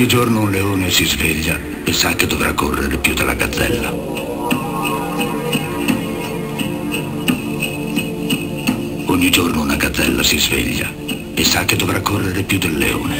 Ogni giorno un leone si sveglia e sa che dovrà correre più della gazzella. Ogni giorno una gazzella si sveglia e sa che dovrà correre più del leone.